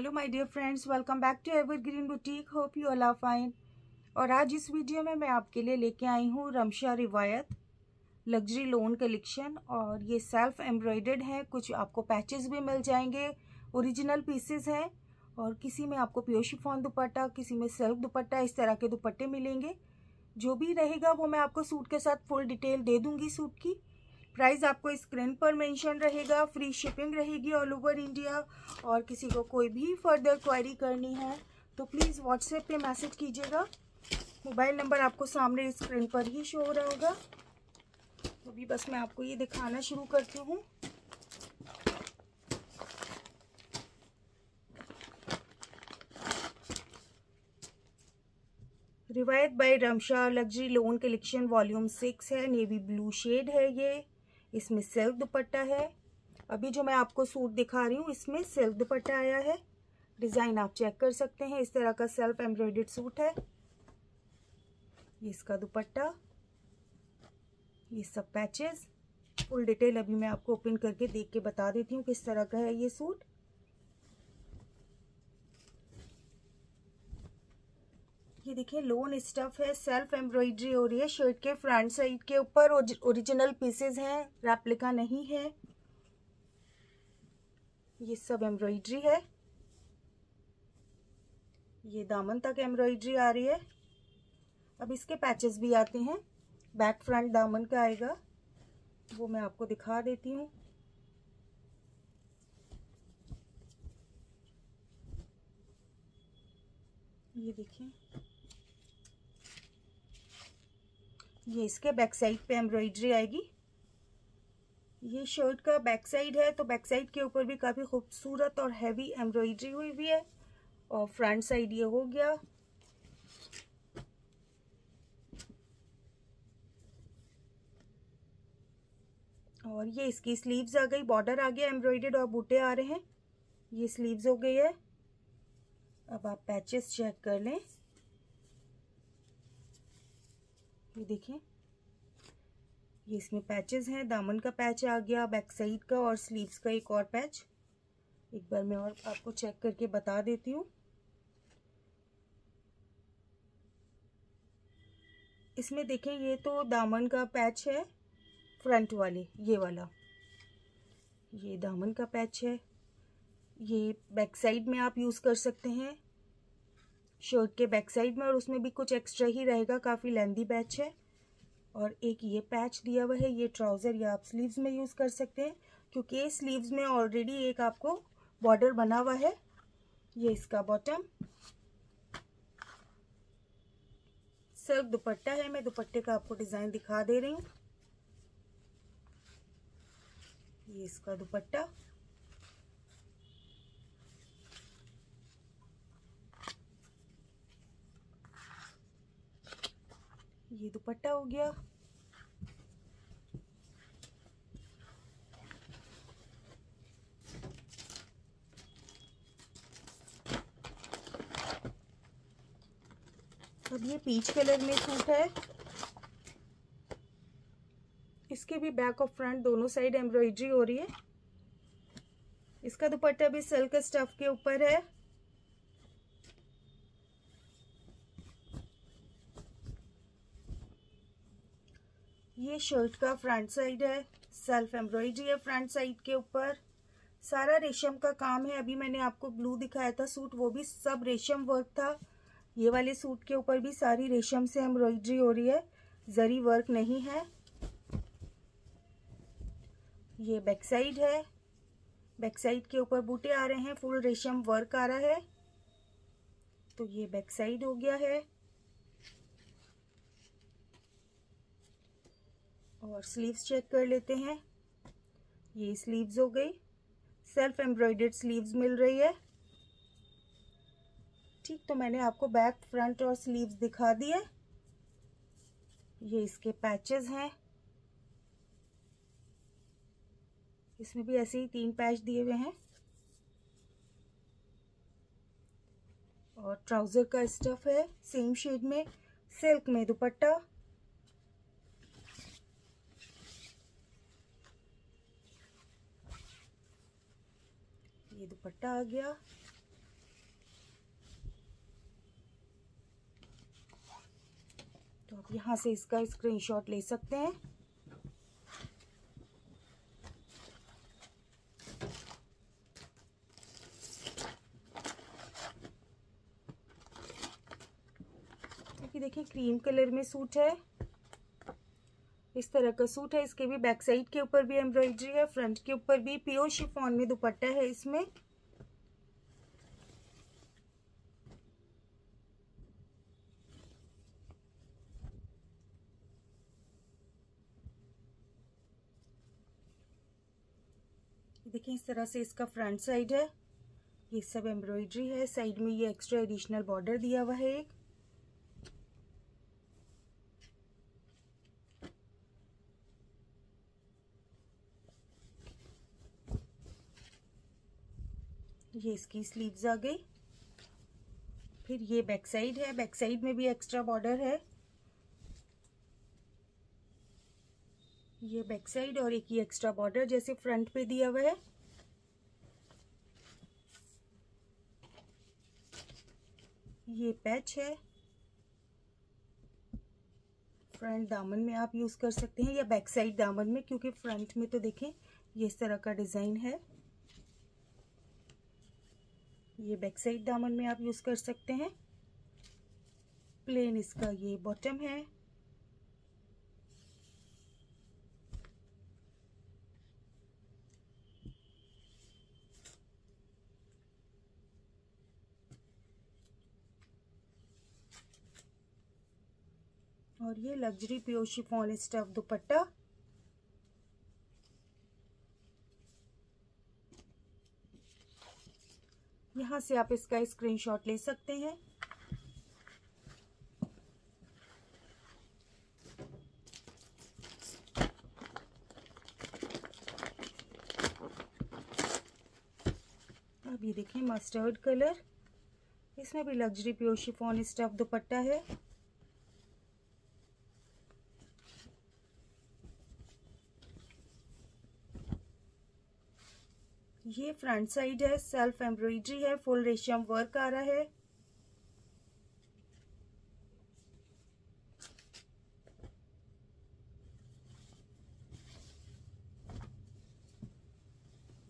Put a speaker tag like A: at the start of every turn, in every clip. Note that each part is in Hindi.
A: Hello my dear friends welcome back to Evergreen Boutique hope you all fine और आज इस वीडियो में मैं आपके लिए लेके आई हूँ रमशा रिवायत लग्जरी लोन कलेक्शन और ये सेल्फ एम्ब्रॉयडर्ड है. कुछ आपको पैचेस भी मिल जाएँगे. ओरिजिनल पीसेस हैं. और किसी में आपको प्योर शिफॉन दुपट्टा, किसी में सेल्फ दुपट्टा, इस तरह के दुपट्टे मिलेंगे. जो भी रहेगा वो मैं आपको सूट के साथ फुल डिटेल दे दूँगी सूट की. प्राइस आपको स्क्रीन पर मेंशन रहेगा, फ्री शिपिंग रहेगी ऑल ओवर इंडिया और किसी को कोई भी फर्दर क्वायरी करनी है तो प्लीज़ व्हाट्सएप पे मैसेज कीजिएगा। मोबाइल नंबर आपको सामने स्क्रीन पर ही शो हो रहा होगा। तो अभी बस मैं आपको ये दिखाना शुरू करती हूँ। Riwayat by Ramsha, luxury lawn collection volume six है, नेवी ब्लू शेड है ये। इसमें सिल्क दुपट्टा है। अभी जो मैं आपको सूट दिखा रही हूँ, इसमें सिल्क दुपट्टा आया है। डिज़ाइन आप चेक कर सकते हैं, इस तरह का सेल्फ एम्ब्रॉयडेड सूट है। इसका दुपट्टा, ये सब पैचेस फुल डिटेल अभी मैं आपको ओपन करके देख के बता देती हूँ किस तरह का है ये सूट। ये देखिए लोन स्टफ़ है सेल्फ एम्ब्रॉयडरी हो रही है शर्ट के फ्रंट साइड के ऊपर ओरिजिनल पीसेस हैं रेप्लिका नहीं है। ये सब एम्ब्रॉयडरी है। ये दामन तक एम्ब्रॉयडरी आ रही है। अब इसके पैचेस भी आते हैं। बैक फ्रंट दामन का आएगा। वो मैं आपको दिखा देती हूँ। ये देखिए। ये इसके बैक साइड पे एम्ब्रॉयडरी आएगी। ये शर्ट का बैक साइड है तो बैक साइड के ऊपर भी काफ़ी खूबसूरत और हैवी एम्ब्रॉयडरी हुई हुई है और फ्रंट साइड ये हो गया। और ये इसकी स्लीव्स आ गई बॉर्डर आ गया एम्ब्रॉयडर्ड और बूटे आ रहे हैं। ये स्लीव्स हो गई है। अब आप पैचेस चेक कर लें। ये देखिए। ये इसमें पैचेस हैं। दामन का पैच आ गया बैक साइड का और स्लीव्स का एक और पैच एक बार मैं और आपको चेक करके बता देती हूँ। इसमें देखें, ये तो दामन का पैच है फ्रंट वाले, ये वाला। ये दामन का पैच है। ये बैक साइड में आप यूज़ कर सकते हैं। शर्ट के बैक साइड में और उसमें भी कुछ एक्स्ट्रा ही रहेगा। काफ़ी लेंदी पैच है। और एक ये पैच दिया हुआ है। ये ट्राउज़र या आप स्लीव्स में यूज़ कर सकते हैं, क्योंकि स्लीव्स में ऑलरेडी एक आपको बॉर्डर बना हुआ है। ये इसका बॉटम सिल्क दुपट्टा है। मैं दुपट्टे का आपको डिज़ाइन दिखा दे रही हूँ। ये इसका दुपट्टा। ये दुपट्टा हो गया। अब ये पीच कलर में सूट है। इसके भी बैक और फ्रंट दोनों साइड एम्ब्रॉयडरी हो रही है। इसका दुपट्टा भी सिल्क स्टफ़ के ऊपर है ये शर्ट का फ्रंट साइड है सेल्फ एम्ब्रॉयडरी है फ्रंट साइड के ऊपर। सारा रेशम का काम है, अभी मैंने आपको ब्लू दिखाया था सूट वो भी सब रेशम वर्क था। ये वाले सूट के ऊपर भी सारी रेशम से एम्ब्रॉयडरी हो रही है, जरी वर्क नहीं है। ये बैक साइड है बैक साइड के ऊपर बूटे आ रहे हैं फुल रेशम वर्क आ रहा है। तो ये बैक साइड हो गया है। और स्लीव्स चेक कर लेते हैं। ये स्लीव्स हो गई। सेल्फ एम्ब्रॉयडर्ड स्लीव्स मिल रही है। ठीक तो मैंने आपको बैक फ्रंट और स्लीव्स दिखा दिए। ये इसके पैचेस हैं। इसमें भी ऐसे ही तीन पैच दिए हुए हैं। और ट्राउज़र का स्टफ़ है सेम शेड में। सिल्क में दुपट्टा। दुपट्टा आ गया। तो आप यहाँ से इसका स्क्रीनशॉट ले सकते हैं। देखिए क्रीम कलर में सूट है। इस तरह का सूट है। इसके भी बैक साइड के ऊपर भी एम्ब्रॉयडरी है फ्रंट के ऊपर भी प्योर शिफॉन में दुपट्टा है इसमें। देखिए इस तरह से इसका फ्रंट साइड है। ये सब एम्ब्रॉयडरी है। साइड में ये एक्स्ट्रा एडिशनल बॉर्डर दिया हुआ है एक। ये इसकी स्लीव्स आ गई। फिर ये बैक साइड है। बैक साइड में भी एक्स्ट्रा बॉर्डर है। ये बैक साइड और एक ये एक्स्ट्रा बॉर्डर जैसे फ्रंट पे दिया हुआ है। ये पैच है। फ्रंट दामन में आप यूज़ कर सकते हैं या बैक साइड दामन में, क्योंकि फ्रंट में तो देखें, ये इस तरह का डिज़ाइन है। ये बैक साइड दामन में आप यूज़ कर सकते हैं। प्लेन इसका ये बॉटम है। और ये लग्जरी प्योर शिफॉन स्टफ़ दुपट्टा। यहाँ से आप इसका स्क्रीनशॉट ले सकते हैं। अब ये देखें मस्टर्ड कलर इसमें भी लग्जरी प्योर शिफॉन स्टफ़ दुपट्टा है। ये फ्रंट साइड है सेल्फ एम्ब्रॉयडरी है फुल रेशम वर्क आ रहा है।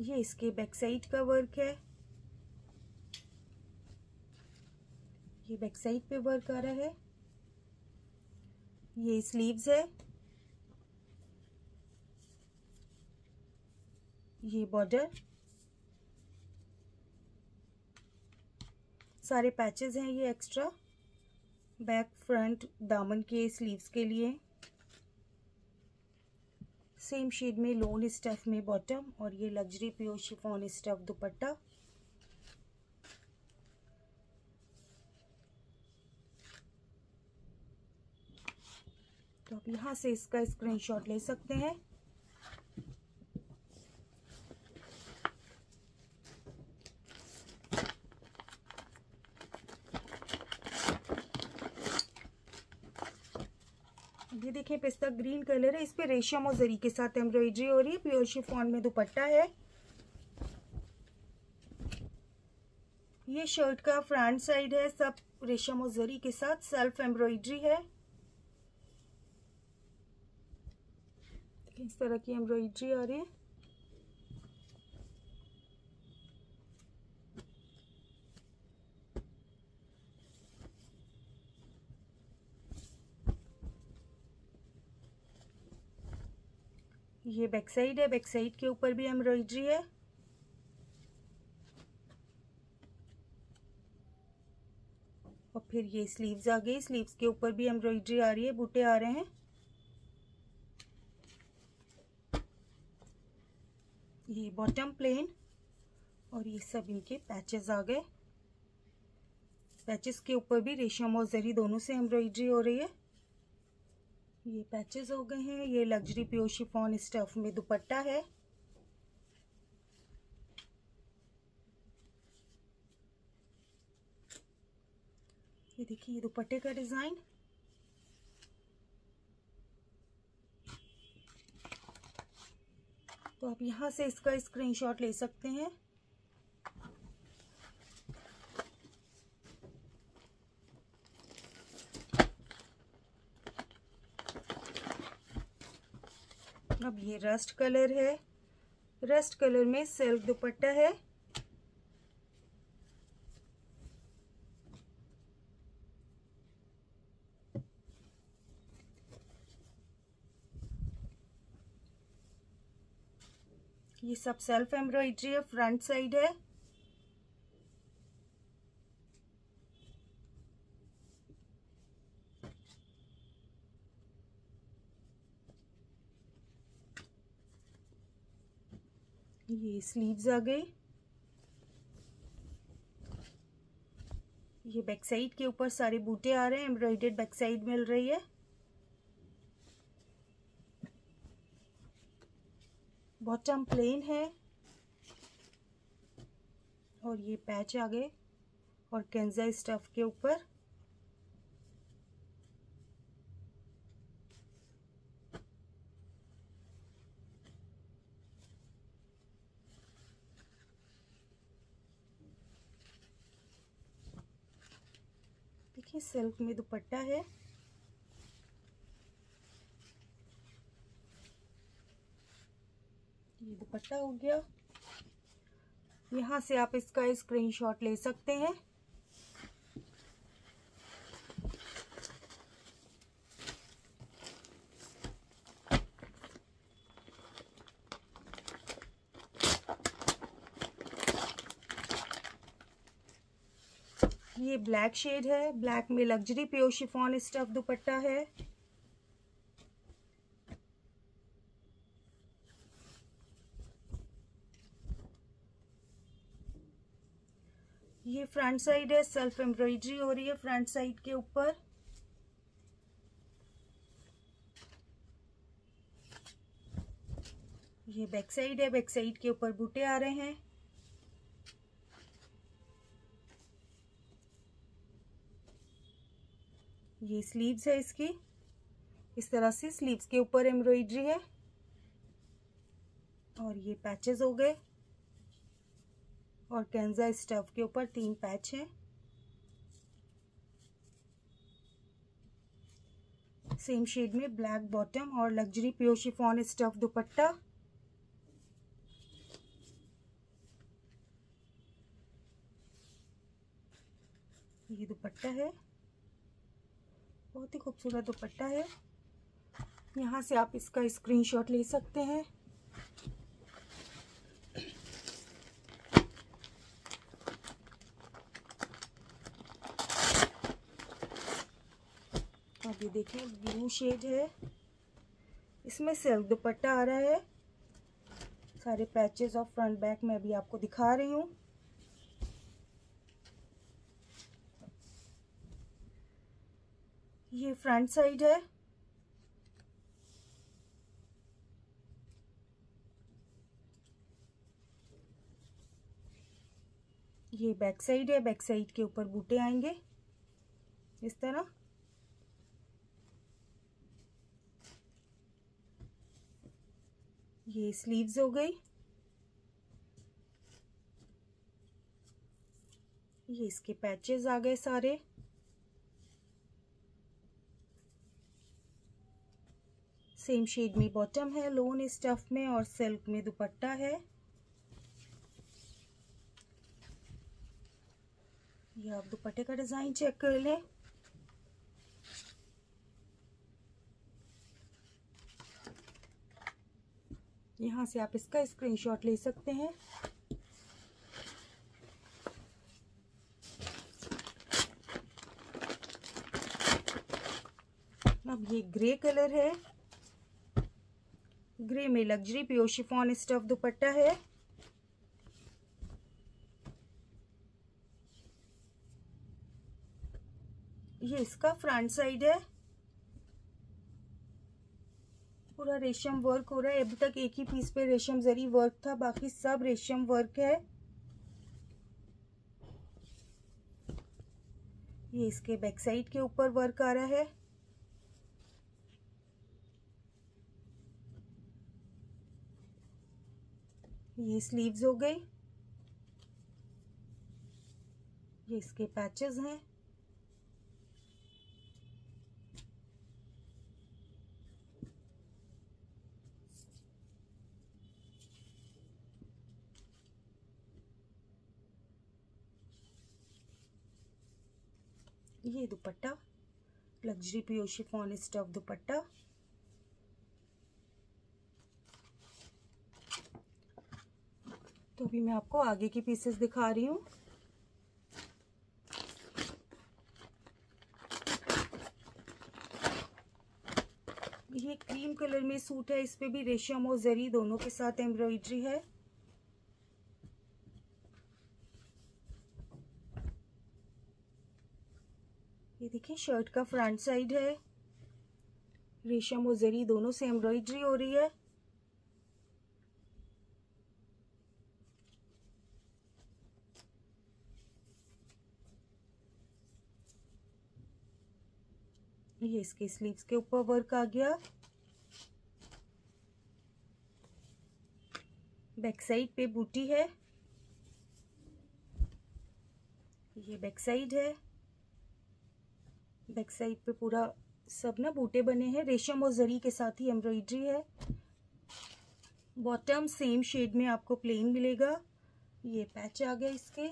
A: ये इसके बैक साइड का वर्क है। ये बैक साइड पे वर्क आ रहा है। ये स्लीव्स है। ये बॉर्डर सारे पैचेस हैं ये एक्स्ट्रा बैक फ्रंट दामन के स्लीव्स के लिए। सेम शेड में लोन स्टफ़ में बॉटम और ये लग्जरी प्योर शिफॉन स्टफ़ दुपट्टा। तो आप यहाँ से इसका स्क्रीनशॉट ले सकते हैं। ये देखिए पिस्ता ग्रीन कलर है। इस पे रेशम और जरी के साथ एम्ब्रॉयडरी हो रही है। प्योर शिफॉन में दुपट्टा है। ये शर्ट का फ्रंट साइड है। सब रेशम और जरी के साथ सेल्फ एम्ब्रॉयडरी है। इस तरह की एम्ब्रॉयडरी आ रही है। ये बैक साइड है बैक साइड के ऊपर भी एम्ब्रॉयडरी है। और फिर ये स्लीव्स आ गई स्लीव्स के ऊपर भी एम्ब्रॉयडरी आ रही है, बूटे आ रहे हैं। ये बॉटम प्लेन और ये सब इनके पैचेस आ गए। पैचेस के ऊपर भी रेशम और जरी दोनों से एम्ब्रॉयडरी हो रही है। ये पैचेस हो गए हैं। ये लग्जरी प्योर शिफॉन स्टफ़ में दुपट्टा है। ये देखिए, ये दुपट्टे का डिज़ाइन तो आप यहाँ से इसका स्क्रीनशॉट ले सकते हैं। अब ये रस्ट कलर है। रस्ट कलर में सेल्फ दुपट्टा है। ये सब सेल्फ एम्ब्रॉयडरी है फ्रंट साइड है। ये स्लीव्स आ गई ये बैक साइड के ऊपर सारे बूटे आ रहे हैं एम्ब्रॉयडेड बैक साइड मिल रही है। बॉटम प्लेन है। और ये पैच आ गए। और कैंजा स्टफ़ के ऊपर। देखिए, सिल्क में दुपट्टा है। ये दुपट्टा हो गया। यहाँ से आप इसका स्क्रीनशॉट ले सकते हैं। ये ब्लैक शेड है। ब्लैक में लग्जरी प्योर शिफॉन स्टफ़ दुपट्टा है। ये फ्रंट साइड है सेल्फ एम्ब्रॉयडरी हो रही है फ्रंट साइड के ऊपर। ये बैक साइड है बैक साइड के ऊपर बूटे आ रहे हैं। ये स्लीव्स है इसकी। इस तरह से स्लीव्स के ऊपर एम्ब्रॉयडरी है। और ये पैचेस हो गए। और कैंजा स्टफ़ के ऊपर तीन पैच हैं। सेम शेड में ब्लैक बॉटम और लग्जरी प्योर शिफॉन स्टफ़ दुपट्टा। ये दुपट्टा है। बहुत ही खूबसूरत दुपट्टा है। यहाँ से आप इसका स्क्रीनशॉट ले सकते हैं। अब ये देखें ब्लू शेड है। इसमें सिल्क दुपट्टा आ रहा है। सारे पैचेस और फ्रंट बैक में अभी आपको दिखा रही हूँ ये फ्रंट साइड है। ये बैक साइड है बैक साइड के ऊपर बूटे आएँगे। इस तरह। ये स्लीव्स हो गई। ये इसके पैचेस आ गए सारे। सेम शेड में बॉटम है, लोन स्टफ़ में और सिल्क में दुपट्टा है। ये आप दुपट्टे का डिज़ाइन चेक कर लें। यहाँ से आप इसका स्क्रीनशॉट ले सकते हैं। अब ये ग्रे कलर है। ग्रे में लग्जरी प्योर शिफॉन स्टफ़ दुपट्टा है। ये इसका फ्रंट साइड है। पूरा रेशम वर्क हो रहा है। अभी तक एक ही पीस पे रेशम जरी वर्क था, बाकी सब रेशम वर्क है। ये इसके बैक साइड के ऊपर वर्क आ रहा है। ये स्लीव्स हो गए ये इसके पैचेस हैं। ये दुपट्टा लग्जरी पियोशी फॉन स्टफ़ दुपट्टा। तो अभी मैं आपको आगे की पीसेस दिखा रही हूँ। ये क्रीम कलर में सूट है इस पे भी रेशम और जरी दोनों के साथ एम्ब्रॉयडरी है। ये देखिए शर्ट का फ्रंट साइड है। रेशम और जरी दोनों से एम्ब्रॉयडरी हो रही है। ये इसके स्लीव्स के ऊपर वर्क आ गया। बैक साइड पे बूटी है। ये बैक साइड है। बैक साइड पे पूरा सब ना बूटे बने हैं। रेशम और जरी के साथ ही एम्ब्रॉयडरी है। बॉटम सेम शेड में आपको प्लेन मिलेगा। ये पैच आ गया इसके।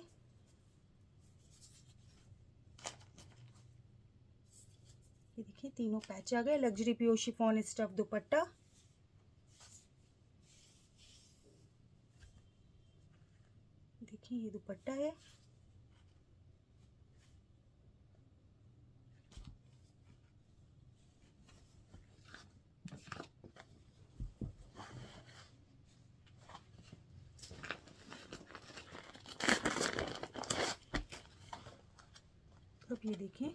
A: ये देखिए, तीनों पैच आ गए। लग्जरी प्योर शिफॉन स्टफ़ दुपट्टा। देखिए, ये दुपट्टा है अब ये देखें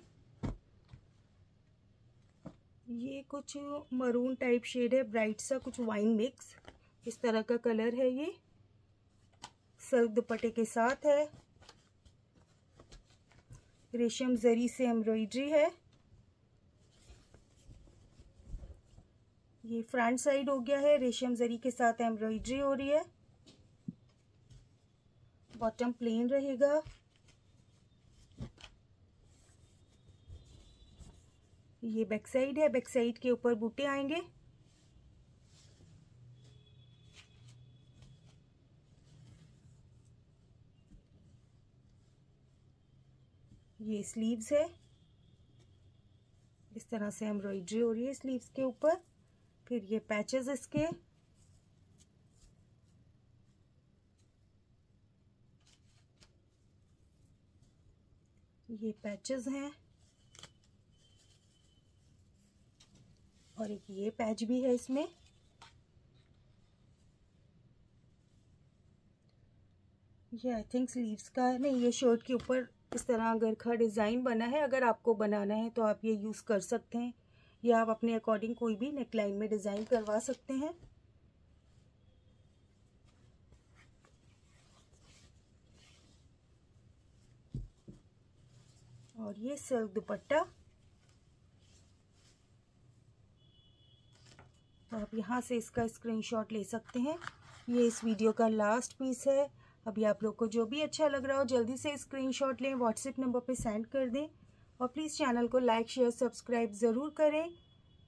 A: ये कुछ मरून टाइप शेड है ब्राइट सा कुछ वाइन मिक्स इस तरह का कलर है ये. सल्क दुपट्टे के साथ है. रेशम जरी से एम्ब्रॉयडरी है. ये फ्रंट साइड हो गया है, रेशम जरी के साथ एम्ब्रॉयडरी हो रही है. बॉटम प्लेन रहेगा. ये बैक साइड है बैक साइड के ऊपर बूटे आएँगे। ये स्लीव्स है। इस तरह से एम्ब्रॉयडरी हो रही है स्लीव्स के ऊपर। फिर ये पैचेस इसके। ये पैचेस हैं। और एक ये पैच भी है इसमें। ये आई थिंक स्लीव्स का है। नहीं, ये शर्ट के ऊपर इस तरह अगर का डिज़ाइन बना है, अगर आपको बनाना है तो आप ये यूज़ कर सकते हैं। या आप अपने अकॉर्डिंग कोई भी नेकलाइन में डिज़ाइन करवा सकते हैं। और ये सिल्क दुपट्टा। तो आप यहाँ से इसका स्क्रीनशॉट ले सकते हैं। ये इस वीडियो का लास्ट पीस है। अभी आप लोग को जो भी अच्छा लग रहा हो, जल्दी से स्क्रीनशॉट लें व्हाट्सएप नंबर पे सेंड कर दें और प्लीज़ चैनल को लाइक शेयर सब्सक्राइब ज़रूर करें।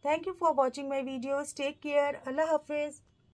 A: Thank you for watching my videos take care अल्लाह हाफिज़।